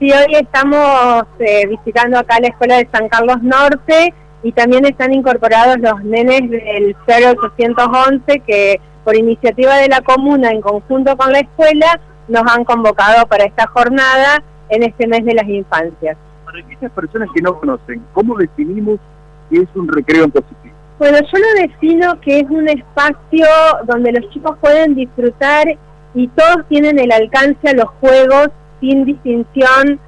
Sí, hoy estamos eh, visitando acá la escuela de San Carlos Norte y también están incorporados los nenes del 0811 que por iniciativa de la comuna en conjunto con la escuela nos han convocado para esta jornada en este mes de las infancias. Para aquellas personas que no conocen, ¿cómo definimos qué es un recreo en positivo? Bueno, yo lo defino que es un espacio donde los chicos pueden disfrutar y todos tienen el alcance a los juegos sin distinción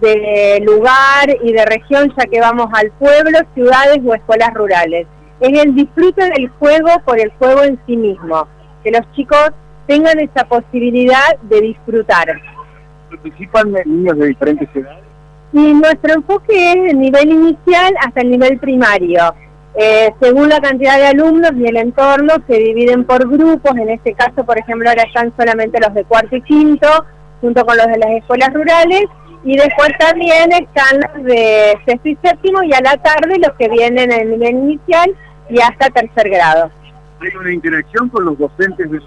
de lugar y de región, ya que vamos al pueblo, ciudades o escuelas rurales. Es el disfrute del juego por el juego en sí mismo, que los chicos tengan esa posibilidad de disfrutar. ¿Participan niños de diferentes edades? Y nuestro enfoque es el nivel inicial hasta el nivel primario. Eh, según la cantidad de alumnos y el entorno, se dividen por grupos. En este caso, por ejemplo, ahora están solamente los de cuarto y quinto, junto con los de las escuelas rurales, y después también están los de sexto y séptimo y a la tarde los que vienen en el nivel inicial y hasta tercer grado. ¿Hay una interacción con los docentes de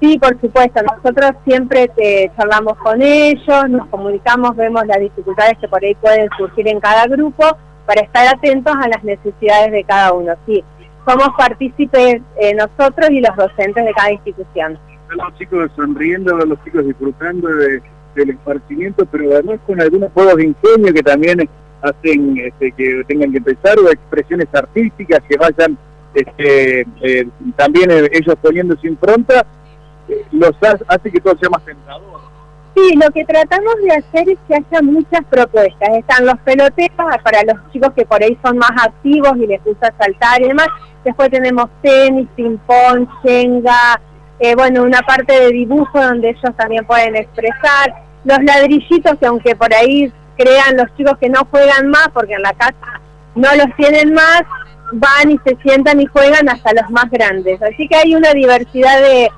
Sí, por supuesto, nosotros siempre te charlamos con ellos, nos comunicamos, vemos las dificultades que por ahí pueden surgir en cada grupo para estar atentos a las necesidades de cada uno. Sí, somos partícipes eh, nosotros y los docentes de cada institución los chicos sonriendo, los chicos disfrutando de, del esparcimiento, pero además con algunos juegos de ingenio que también hacen este, que tengan que empezar, o expresiones artísticas que vayan este, eh, también eh, ellos poniéndose impronta, eh, los hace, que todo sea más tentador. Sí, lo que tratamos de hacer es que haya muchas propuestas. Están los peloteros para los chicos que por ahí son más activos y les gusta saltar y demás. Después tenemos tenis, ping-pong, shenga, eh, bueno, una parte de dibujo donde ellos también pueden expresar, los ladrillitos que aunque por ahí crean los chicos que no juegan más, porque en la casa no los tienen más, van y se sientan y juegan hasta los más grandes. Así que hay una diversidad de,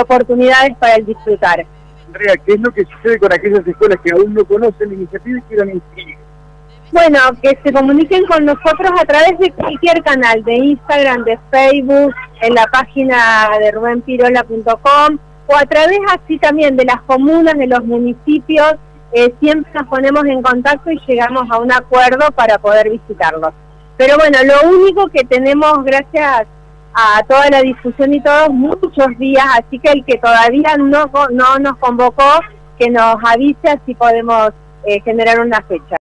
oportunidades para el disfrutar. Andrea, ¿qué es lo que sucede con aquellas escuelas que aún no conocen la iniciativa y quieran inscribir? Bueno, que se comuniquen con nosotros a través de cualquier canal, de Instagram, de Facebook, en la página de rubenpirola.com o a través así también de las comunas, de los municipios, eh, siempre nos ponemos en contacto y llegamos a un acuerdo para poder visitarlos. Pero bueno, lo único que tenemos, gracias a toda la difusión y todos, muchos días, así que el que todavía no, no nos convocó, que nos avise si podemos eh, generar una fecha.